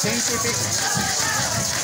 先生的